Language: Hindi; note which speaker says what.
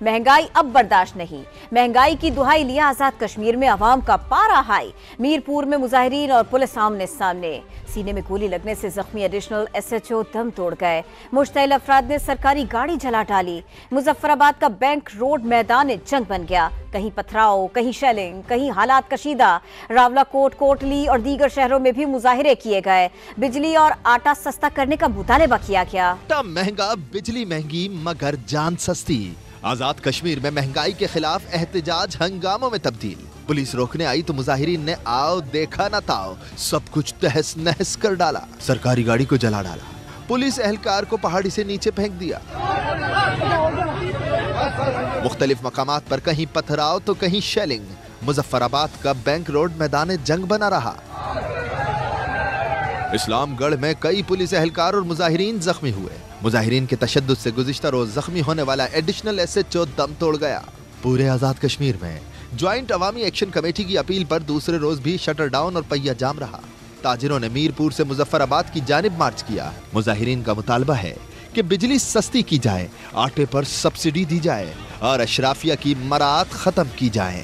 Speaker 1: महँगाई अब बर्दाश्त नहीं। महँगाई की दुहाई लिया आज़ाद कश्मीर में आवाम का पारा हाई। मीरपुर में मुजाहरीन और पुलिस आमने सामने सीने में गोली लगने से जख्मी एडिशनल एसएचओ दम तोड़ गए। मुश्तैल अफराद ने सरकारी गाड़ी जला डाली। मुजफ्फराबाद का बैंक रोड मैदान जंग बन गया। कहीं पथराव, कहीं शेलिंग, कहीं हालात कशीदा। रावला कोट, कोटली और दीगर शहरों में भी मुजाहरे किए गए। बिजली और आटा सस्ता करने का मुतालबा किया गया।
Speaker 2: महँगा, बिजली महँगी, मगर जान सस्ती। आज़ाद कश्मीर में महँगाई के खिलाफ एहतजाज हंगामों में तब्दील। पुलिस रोकने आई तो मुजाहिरीन ने आओ देखा न ताओ। सब कुछ तहस नहस कर डाला। सरकारी गाड़ी को जला डाला। पुलिस एहलकार को पहाड़ी से नीचे फेंक दिया। मुख्तलिफ़ मकाम पर कहीं पथराव तो कहीं शेलिंग। मुजफ्फराबाद का बैंक रोड मैदान जंग बना रहा। इस्लामगढ़ में कई पुलिस एहलकार और मुजाहरीन जख्मी हुए। मुजाहरीन के तशद से गुजश्ता रोज जख्मी होने वाला एडिशनल एस एच ओ दम तोड़ गया। पूरे आज़ाद कश्मीर में ज्वाइंट अवामी एक्शन कमेटी की अपील पर दूसरे रोज भी शटर डाउन और पहिया जाम रहा। ताजिरों ने मीरपुर से मुजफ्फराबाद की जानब मार्च किया। मुजाहरीन का मुतालबा है कि बिजली सस्ती की जाए, आटे पर सब्सिडी दी जाए और अशराफिया की मरात खत्म की जाए।